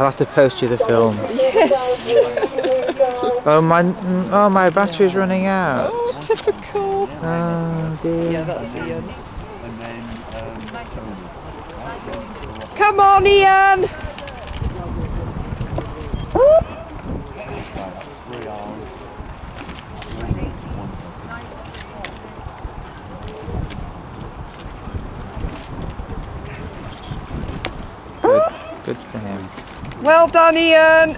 I'll have to post you the film. Yes. Oh my! Oh my battery's running out. Oh, typical. Oh dear. Yeah, that's Ian. Come on, Ian. Good. For him. Well done, Ian.